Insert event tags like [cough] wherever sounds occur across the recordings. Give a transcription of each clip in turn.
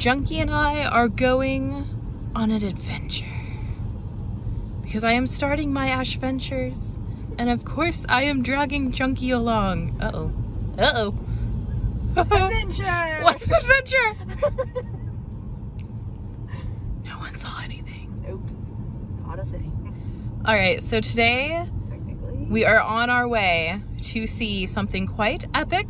Junkie and I are going on an adventure. Because I am starting my Ash Ventures. And of course, I am dragging Junkie along. Uh-oh. Uh-oh. Adventure! [laughs] what an adventure! [laughs] no one saw anything. Nope. Not a thing. All right, so today we are on our way to see something quite epic.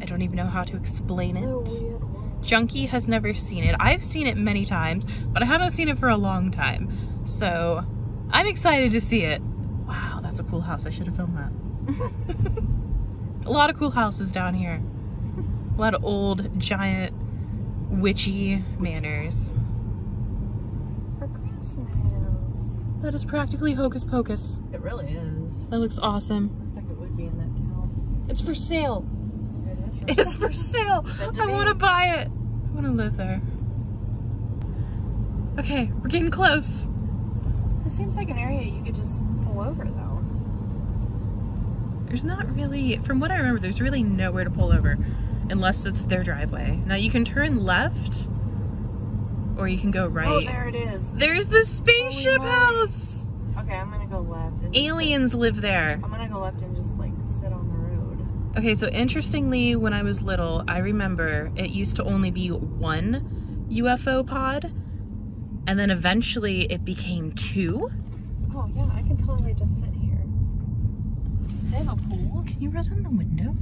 I don't even know how to explain it. No, we had one. Junkie has never seen it. I've seen it many times, but I haven't seen it for a long time. So I'm excited to see it. Wow, that's a cool house. I should have filmed that. [laughs] a lot of cool houses down here. A lot of old, giant, witchy manors. For Christmas. That is practically Hocus Pocus. It really is. That looks awesome. Looks like it would be in that town. It's for sale. [laughs] It is for sale. I want to buy it. I want to live there. Okay, we're getting close. It seems like an area you could just pull over though. There's not really, from what I remember, there's really nowhere to pull over unless it's their driveway. Now you can turn left or you can go oh, right. Oh, there it is. There's the spaceship house. Okay, I'm gonna go left. Aliens live there. I'm gonna go left and just like sit on the road. Okay, so interestingly, when I was little, I remember it used to only be one UFO pod, and then eventually it became two. Oh yeah, I can totally just sit here. They have a pool. Can you run in the window?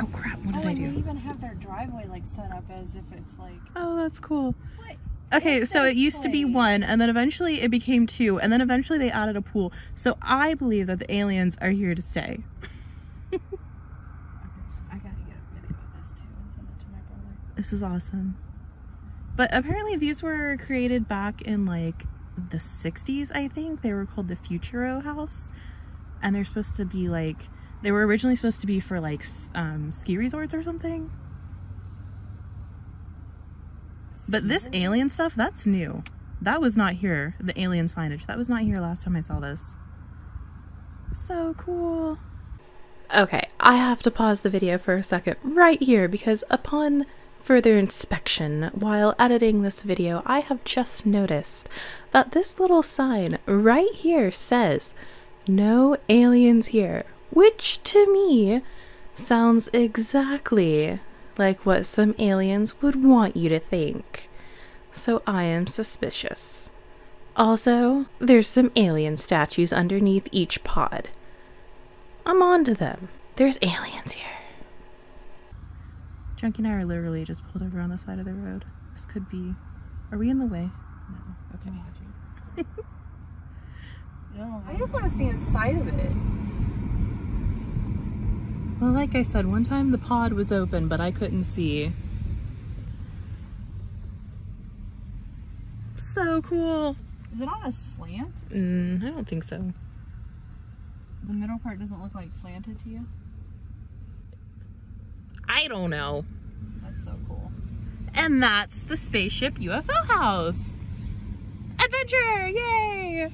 Oh crap, what did oh, I and do? they even have their driveway like set up as if it's like Oh, that's cool. what? Okay, so it used to be one, and then eventually it became two, and then eventually they added a pool. So I believe that the aliens are here to stay. [laughs] Okay, I gotta get a video of this too and send it to my brother. This is awesome. But apparently these were created back in like the 60s, I think. They were called the Futuro House. And they're supposed to be like, they were originally supposed to be for like um, ski resorts or something. But this Steven? alien stuff, that's new. That was not here, the alien signage. That was not here last time I saw this. So cool. Okay, I have to pause the video for a second right here because upon further inspection while editing this video, I have just noticed that this little sign right here says, No aliens here, which to me sounds exactly like what some aliens would want you to think. So I am suspicious. Also, there's some alien statues underneath each pod. I'm on to them. There's aliens here. Junkie and I are literally just pulled over on the side of the road. This could be. Are we in the way? No. Okay. No, [laughs] I just want to see inside of it. Well, like I said, one time the pod was open, but I couldn't see. So cool. Is it on a slant? Mm, I don't think so. The middle part doesn't look like slanted to you? I don't know. That's so cool. And that's the spaceship UFO house. Adventure! Yay!